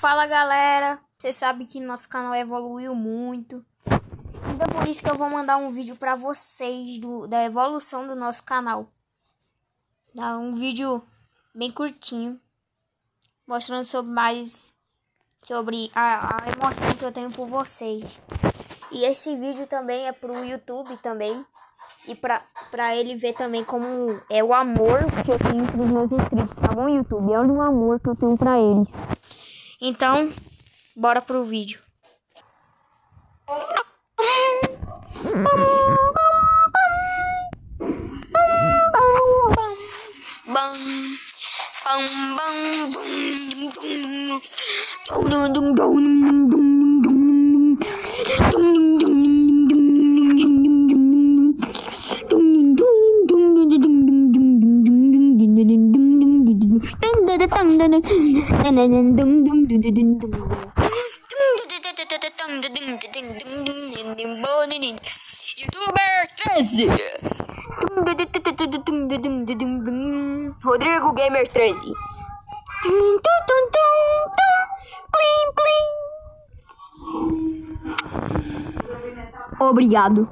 Fala galera, você sabe que nosso canal evoluiu muito. Então por isso que eu vou mandar um vídeo para vocês do, da evolução do nosso canal. Um vídeo bem curtinho, mostrando sobre mais sobre a, a emoção que eu tenho por vocês. E esse vídeo também é pro YouTube também. E pra, pra ele ver também como é o amor que eu tenho pros meus inscritos, tá bom, YouTube? Olha o amor que eu tenho pra eles. Então, bora pro vídeo. Youtuber 13 Rodrigo Gamer 13 Obrigado.